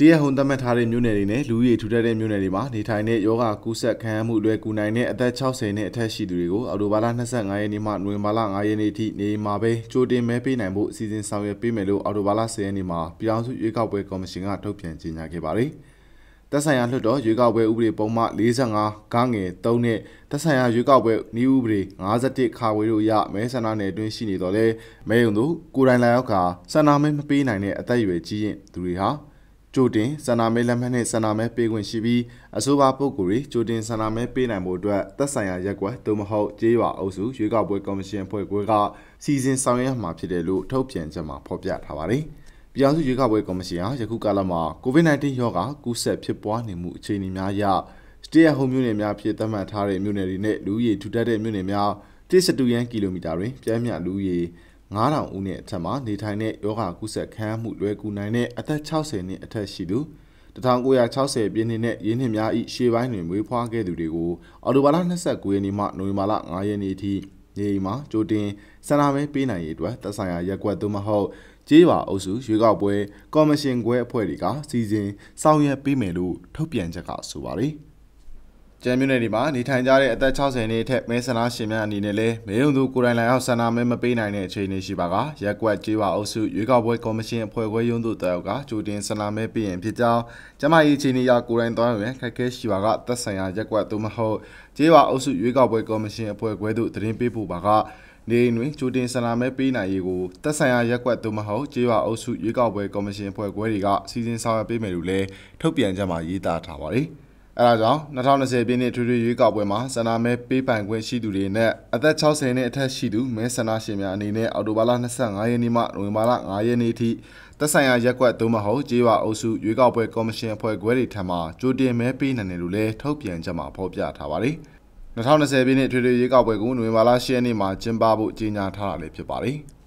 တရက်ဟုန်သတ်မှတ်ထားတဲ့မြို့နယ်တွေနဲ့လူဦးရေထူထပ်တဲ့မြို့နယ်တွေမှာနေထိုင်တဲ့ယောဂကူးစက်ခံရမှုလွယ်ကူနိုင်တဲ့အသက်60နဲ့အထက်ရှိသူတွေကိုအော်တိုဘာလ25ရက်နေ့မှနိုဝင်ဘာလ9ရက်နေ့ထိနေမှာပဲကြိုတင်မဲပေးနိုင်ဖို့အစီအစဉ်ဆောင်ရွက်ပေးမယ်လို့အော်တိုဘာလ10ရက်နေ့မှာပြည်ထောင်စုရွေးကောက်ပွဲကော်မရှင်ကထုတ်ပြန်ကြေညာခဲ့ပါတယ်။သက်ဆိုင်ရာလွှတ်တော်ရွေးကောက်ပွဲဥပဒေပုံမှ45ဂငယ်3နဲ့သက်ဆိုင်ရာရွေးကောက်ပွဲနည်းဥပဒေ51ခါဝေတို့အရမဲဆန္ဒနယ်အတွင်းရှိနေတော့လဲမဲယုံတို့ကိုယ်တိုင်လာရောက်ကဆန္ဒမဲမပေးနိုင်တဲ့အသက်အရွယ်ကြီးရင်သူတွေဟာ ကြိုတင်ဆန္ဒမဲလက်မှတ်နဲ့ဆန္ဒမဲပေးခွင့်ရှိပြီးအဆိုပါပုဂ္ဂိုလ်တွေကြိုတင်ဆန္ဒမဲပေးနိုင်ဖို့အတွက်သက်ဆိုင်ရာရက်ကွက်သို့မဟုတ်ကျေးရွာအုပ်စုရွေးကောက်ပွဲကော်မရှင်ဖွဲ့ခွဲကစီစဉ်ဆောင်ရွက်မှာဖြစ်တယ်လို့ထုတ်ပြန်ချက်မှာဖော်ပြထားပါတယ်။ပြည်အောင်စုရွေးကောက်ပွဲကော်မရှင်ဟာယခုကာလမှာ COVID-19 ရောဂါကူးစက်ဖြစ်ပွားနေမှုအခြေအနေများအရစတေးဟိုမြို့နယ်များဖြစ်သတ်မှတ်ထားတဲ့မြို့နယ်တွေနဲ့လူဦးရေထူထပ်တဲ့မြို့နယ်များတိစတူရန်ကီလိုမီတာတွင်ပြင်းပြလူဦးရေ 9000ဦးနဲ့အထက်မှာနေထိုင်တဲ့ယောဂကုသခံမှုလွယ်ကူနိုင်တဲ့အသက်60နှစ်အထက်ရှိသူ1960ပြည့်နှစ်နဲ့ရင်းနှစ်များဤရှေ့ပိုင်းတွင်မွေးဖွားခဲ့သူတွေကိုအော်တိုဘာလ29ရက်နေ့မှနိုဝင်ဘာလ9ရက်နေ့ထိနေအိမ်မှာကြိုတင်ဆန္ဒမဲပေးနိုင်ရေးအတွက်သက်ဆိုင်ရာရက်ကွက်သို့မဟုတ်ကြေးပါအုပ်စုရွေးကောက်ပွဲကော်မရှင်ခွဲအဖွဲ့တွေကစီစဉ်ဆောင်ရွက်ပေးမယ်လို့ထုတ်ပြန်ချက်ကဆိုပါတယ်။ ကျန်မြို့နယ်တွေမှာနေထိုင်ကြတဲ့အသက်60နှစ်အထက်မဲဆန္ဒရှင်များအနေနဲ့လည်းမဲရုံသူကိုယ်တိုင်လာရောက်ဆန္ဒမဲမပေးနိုင်တဲ့အခြေအနေရှိပါကရက်ကွက်ကြေးဝါအုပ်စုရွေးကောက်ပွဲကော်မရှင်အဖွဲ့ခွဲရုံးတို့တောက်ကကြိုတင်ဆန္ဒမဲပေးရင်ဖြစ်ကြောင်းကျမကြီးအခြေအနေအရကိုယ်တိုင်သွားရင်ခက်ခဲရှိပါကသက်ဆိုင်ရာရက်ကွက်သို့မဟုတ်ကြေးဝါအုပ်စုရွေးကောက်ပွဲကော်မရှင်အဖွဲ့ခွဲတို့သတင်းပေးဖို့ပါကနေတွင်ကြိုတင်ဆန္ဒမဲပေးနိုင်ရေးကိုသက်ဆိုင်ရာရက်ကွက်သို့မဟုတ်ကြေးဝါအုပ်စုရွေးကောက်ပွဲကော်မရှင်အဖွဲ့ခွဲတွေကစီစဉ်ဆောင်ရွက်ပေးမယ်လို့လည်းထုတ်ပြန်ကြမှာရေးသားထားပါတယ်။ အဲဒါကြောင့်2020ပြည့်နှစ်ထွေထွေရွေးကောက်ပွဲမှာဆန္ဒမဲပေးပိုင်ခွင့်ရှိသူတွေနဲ့အသက်60နှစ်အထက်ရှိသူမဲဆန္ဒရှင်များအနေနဲ့အော်တိုဘာလ25ရက်နေ့မှနိုဝင်ဘာလ9ရက်နေ့ထိသက်ဆိုင်ရာရက်ကွက်သို့မဟုတ်ကြေးဝအုပ်စုရွေးကောက်ပွဲကော်မရှင်အဖွဲ့ခွဲတွေထံမှကြိုတင်မဲပေးနိုင်တယ်လို့လည်းထုတ်ပြန်ချက်မှာဖော်ပြထားပါတယ်။2020ပြည့်နှစ်ထွေထွေရွေးကောက်ပွဲကိုနိုဝင်ဘာလ10ရက်နေ့မှာကျင်းပဖို့ကြေညာထားတာလည်းဖြစ်ပါတယ်။